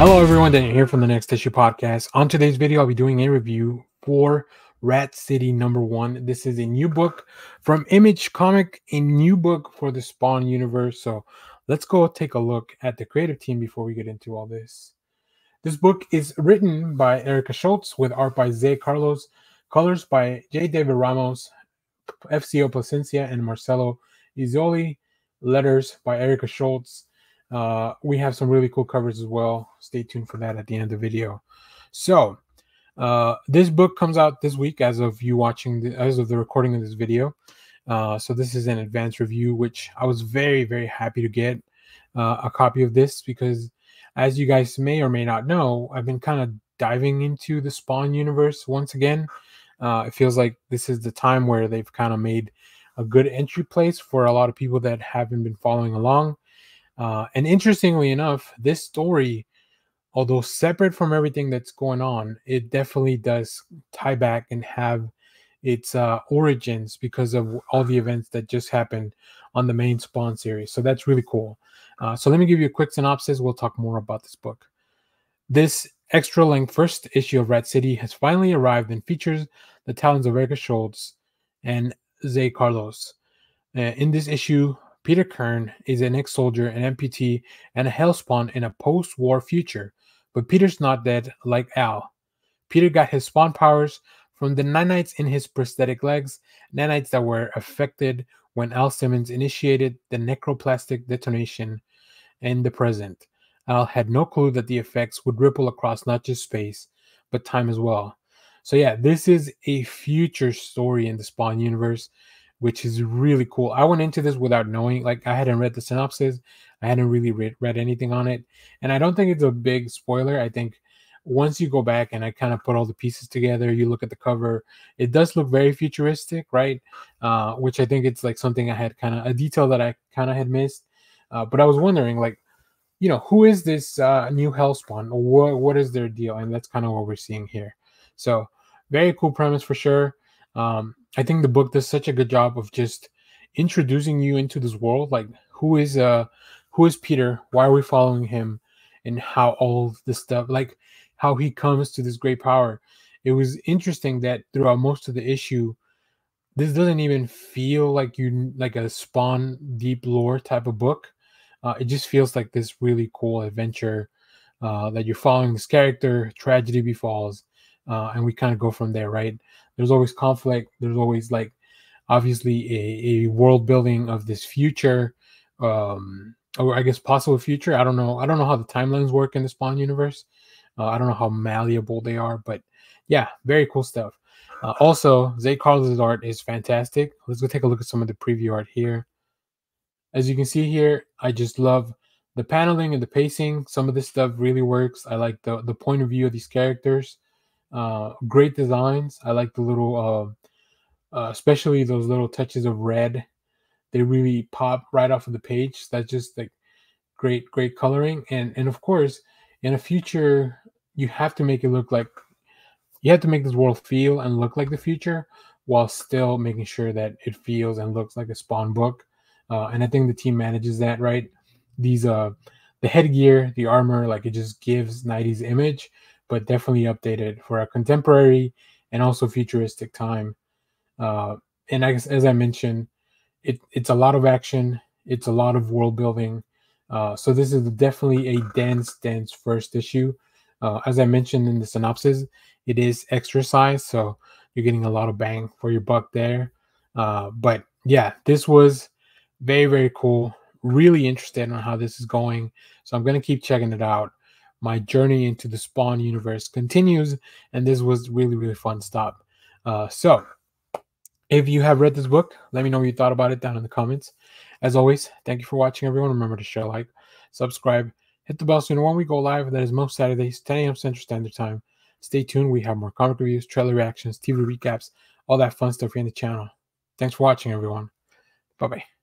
Hello, everyone. Daniel here from the Next Issue Podcast. On today's video, I'll be doing a review for Rat City Number One. This is a new book from Image Comic, a new book for the Spawn universe. So let's go take a look at the creative team before we get into all this. This book is written by Erica Schultz with art by Zé Carlos, colors by J. David Ramos, FCO Plascencia, and Marcelo Izoli, letters by Erica Schultz. Uh, we have some really cool covers as well. Stay tuned for that at the end of the video. So, uh, this book comes out this week as of you watching, the, as of the recording of this video. Uh, so this is an advanced review, which I was very, very happy to get uh, a copy of this because, as you guys may or may not know, I've been kind of diving into the Spawn universe once again. Uh, it feels like this is the time where they've kind of made a good entry place for a lot of people that haven't been following along. Uh, and interestingly enough, this story, although separate from everything that's going on, it definitely does tie back and have its uh, origins because of all the events that just happened on the main Spawn series. So that's really cool. Uh, so let me give you a quick synopsis. We'll talk more about this book. This extra length first issue of Rat City has finally arrived and features the talents of Erica Schultz and Zé Carlos. Uh, in this issue, Peter Kern is an ex soldier, an amputee, and a hellspawn in a post war future. But Peter's not dead like Al. Peter got his spawn powers from the nanites in his prosthetic legs, nanites that were affected when Al Simmons initiated the necroplasmic detonation in the present. Al had no clue that the effects would ripple across not just space, but time as well. So, yeah, this is a future story in the Spawn universe which is really cool. I went into this without knowing, like I hadn't read the synopsis, I hadn't really read, read anything on it, and I don't think it's a big spoiler. I think once you go back and I kind of put all the pieces together, you look at the cover, it does look very futuristic, right? Uh, which I think it's like something I had kind of a detail that I kind of had missed. Uh, but I was wondering, like, you know, who is this uh, new Hellspawn? What what is their deal? And that's kind of what we're seeing here. So very cool premise for sure. Um, I think the book does such a good job of just introducing you into this world. Like, who is uh, who is Peter? Why are we following him? And how all this stuff, like how he comes to this great power. It was interesting that throughout most of the issue, this doesn't even feel like you like a spawn deep lore type of book. Uh, it just feels like this really cool adventure uh, that you're following this character. Tragedy befalls, uh, and we kind of go from there, right? There's always conflict. There's always like obviously a, a world building of this future, um, or I guess possible future. I don't know. I don't know how the timelines work in the Spawn universe. Uh, I don't know how malleable they are, but yeah, very cool stuff. Uh, also, Zé Carlos' art is fantastic. Let's go take a look at some of the preview art here. As you can see here, I just love the paneling and the pacing. Some of this stuff really works. I like the the point of view of these characters. Uh, great designs. I like the little, uh, uh, especially those little touches of red. They really pop right off of the page. That's just like great, great coloring. And and of course, in a future, you have to make it look like you have to make this world feel and look like the future while still making sure that it feels and looks like a spawn book. Uh, and I think the team manages that right. These uh the headgear, the armor, like it just gives 90s image but definitely updated for a contemporary and also futuristic time. Uh, and I, as I mentioned, it, it's a lot of action. It's a lot of world building. Uh, so this is definitely a dense, dense first issue. Uh, as I mentioned in the synopsis, it is extra size, so you're getting a lot of bang for your buck there. Uh, but yeah, this was very, very cool. Really interested on how this is going, so I'm gonna keep checking it out my journey into the Spawn universe continues, and this was really really fun stop. Uh, so, if you have read this book, let me know what you thought about it down in the comments. As always, thank you for watching, everyone. Remember to share, like, subscribe, hit the bell so you know when we go live. That is most Saturdays, 10 a.m. Central Standard Time. Stay tuned. We have more comic reviews, trailer reactions, TV recaps, all that fun stuff here in the channel. Thanks for watching, everyone. Bye bye.